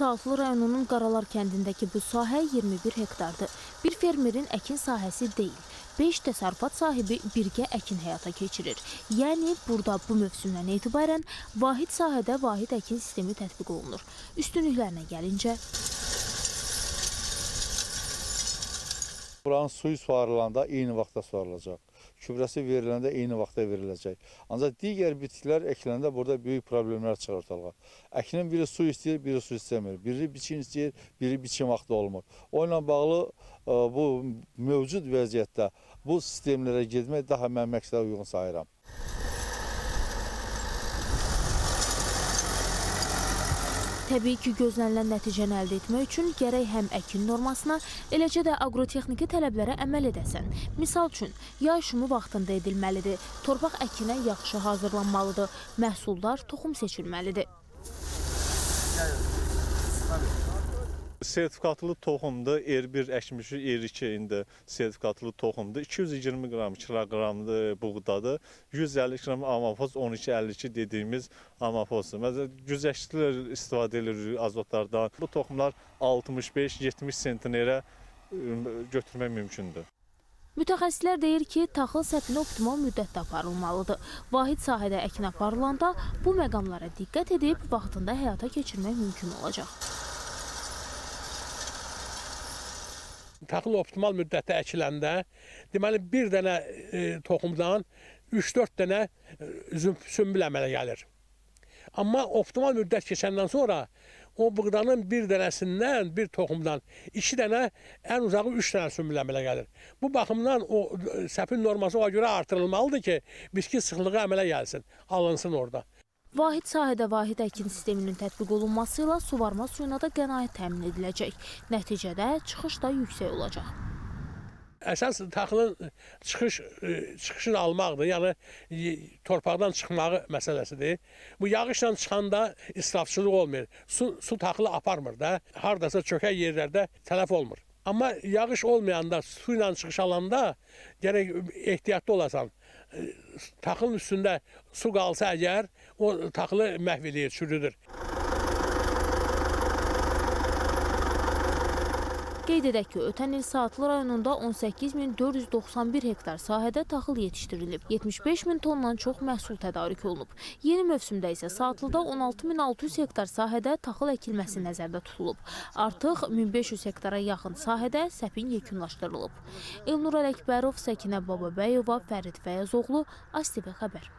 Saatlı rayonunun Qaralar kəndindəki bu sahə 21 hektardır. Bir fermerin əkin sahəsi deyil. 5 təsərrüfat sahibi birgə əkin həyata keçirir. Yəni burada bu mövsümdən etibarən vahid sahədə vahid əkin sistemi tətbiq olunur. Üstünlüklərinə gəlincə, Buranın suyu suvarılanda eyni vaxtda suvarılacaq. Gübrəsi veriləndə eyni vaxtda veriləcək. Ancaq digər bitkilər əkiləndə burada böyük problemlər çıxır ortalığa. Əkinin biri su istəyir, biri su istəmir. Biri biçin istəyir, biri biçin vaxtı olmur. O ilə bağlı ə, bu mövcud vəziyyətdə bu sistemlərə getmək daha mən məqsədə uyğun sayıram. Təbii ki, gözlənilən nəticəni əldə etmək üçün gərək həm əkin normasına, eləcə də aqrotexniki tələblərə əməl edəsən. Misal üçün, yay şumu vaxtında edilməlidir, torpaq əkinə yaxşı hazırlanmalıdır, məhsuldar toxum seçilməlidir. Sertifikatlı toxumdur. R1 əkmişik, R2 indi sertifikatlı toxumdur. 220 qram kiloqramlı buğdadır. 150 qram amafoz 12-52 dediyimiz amafozdur. Məsələn, güzəştlər istifadə edilir azotlardan. Bu toxumlar 65-70 sentinərə götürmək mümkündür. Mütəxəssislər deyir ki, taxıl səpini optimal müddətdə aparılmalıdır. Vahid sahədə əkin aparılanda bu məqamlara diqqət edib vaxtında həyata keçirmək mümkün olacaq. Taxıl optimal müddətdə əkiləndə, deməli bir dənə e, toxumdan 3-4 dənə e, sümbül əmələ gəlir. Amma optimal müddət keçəndən sonra o buğdanın bir dənəsindən, bir toxumdan iki dənə, ən uzağı üç dənə sümbül əmələ gəlir. Bu baxımdan o e, səpin norması ona görə artırılmalıdır ki, bitki sıxlığı əmələ gəlsin, alınsın orada. Vahid sahədə vahid əkin sisteminin tətbiq olunması ilə suvarma suyuna da qənaət təmin ediləcək. Nəticədə çıxış da yüksək olacaq. Əsas taxılın çıxış e, çıxışını almaqdır. Yəni e, torpaqdan çıxmağı məsələsidir. Bu yağışla çıxanda israfçılıq olmur. Su su taxılı aparmır da. Hardasa çökək yerlərdə tələf olmur. Amma yağış olmayanda, su ilə çıxış alanda gərək ehtiyatlı olasan. Taxılın üstündə su qalsa əgər, o taxılı məhv eləyir, çürüdür. Qeyd edək ki, ötən il Saatlı rayonunda 18491 hektar sahədə taxıl yetişdirilib. 75 min tondan çox məhsul tədarik olunub. Yeni mövsümdə isə Saatlıda 16600 hektar sahədə taxıl əkilməsi nəzərdə tutulub. Artıq 1500 hektara yaxın sahədə səpin yekunlaşdırılıb. Elnur Ələkbərov, Səkinə Bababəyova, Fərid Fəyazoğlu, ASTV xəbər.